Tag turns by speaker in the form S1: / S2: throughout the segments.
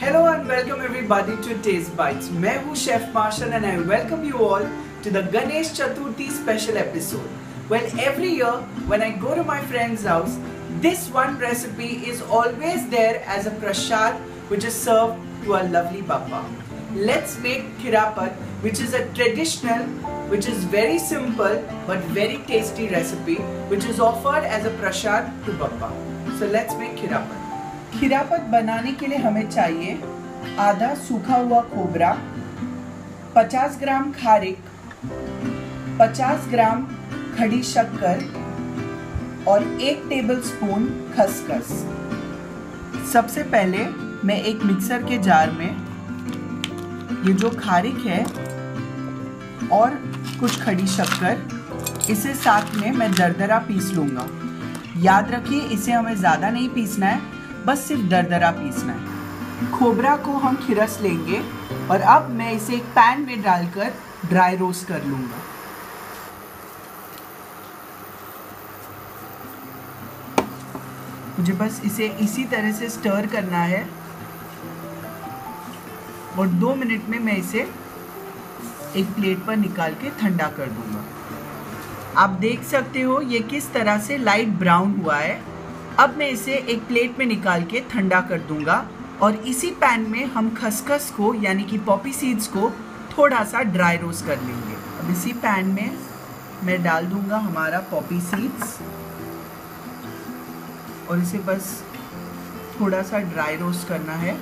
S1: Hello and welcome everybody to Taste Bites. मैं हूँ chef marshall and I welcome you all to the Ganesh Chaturthi special episode. Well, every year when I go to my friend's house, this one recipe is always there as a prasad which is served to our lovely Bappa. Let's make khirapat, which is a traditional, which is very simple but very tasty recipe, which is offered as a prasad to Bappa. So let's make khirapat. खिरापत बनाने के लिए हमें चाहिए आधा सूखा हुआ खोबरा 50 ग्राम खारिक 50 ग्राम खड़ी शक्कर और एक टेबल स्पून खसखस। सबसे पहले मैं एक मिक्सर के जार में ये जो खारिक है और कुछ खड़ी शक्कर, इसे साथ में मैं दरदरा पीस लूँगा। याद रखिए, इसे हमें ज़्यादा नहीं पीसना है, बस सिर्फ़ दरदरा पीसना है। खोबरा को हम खिरस लेंगे और अब मैं इसे एक पैन में डालकर ड्राई रोस्ट कर लूँगा। मुझे बस इसे इसी तरह से स्टर करना है। और दो मिनट में मैं इसे एक प्लेट पर निकाल के ठंडा कर दूँगा। आप देख सकते हो ये किस तरह से लाइट ब्राउन हुआ है। अब मैं इसे एक प्लेट में निकाल के ठंडा कर दूँगा और इसी पैन में हम खसखस को, यानी कि पॉपी सीड्स को थोड़ा सा ड्राई रोस्ट कर लेंगे। अब इसी पैन में मैं डाल दूँगा हमारा पॉपी सीड्स और इसे बस थोड़ा सा ड्राई रोस्ट करना है।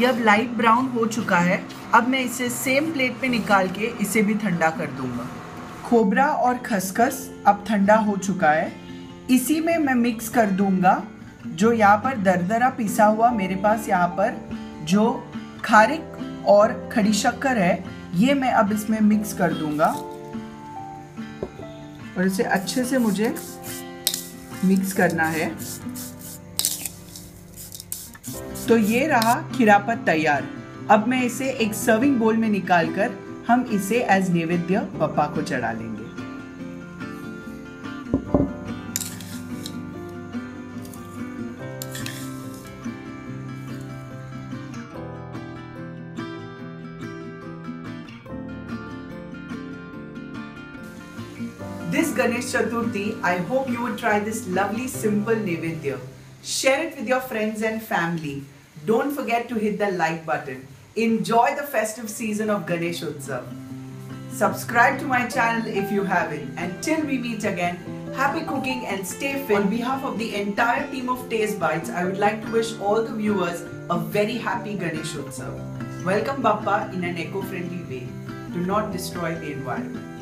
S1: ये अब लाइट ब्राउन हो चुका है। अब मैं इसे सेम प्लेट पे निकाल के इसे भी ठंडा कर दूँगा। खोबरा और खसखस अब ठंडा हो चुका है। इसी में मैं मिक्स कर दूँगा जो यहाँ पर दरदरा पिसा हुआ मेरे पास यहाँ पर, जो खारिक और खड़ी शक्कर है, ये मैं अब इसमें मिक्स कर दूँगा। और इसे अच्छे से मुझे मिक्स करना है। तो ये रहा खिरापत तैयार। अब मैं इसे एक सर्विंग बोल में निकालकर हम इसे एज नैवेद्य पप्पा को चढ़ा लेंगे। This Ganesh Chaturthi, I hope you would try this lovely simple Nevedya. Share it with your friends and family. Don't forget to hit the like button. Enjoy the festive season of Ganesh Utsav. Subscribe to my channel if you haven't. And till we meet again, happy cooking and stay fit. On behalf of the entire team of Taste Bites, I would like to wish all the viewers a very happy Ganesh Utsav. Welcome Bappa in an eco-friendly way. Do not destroy the environment.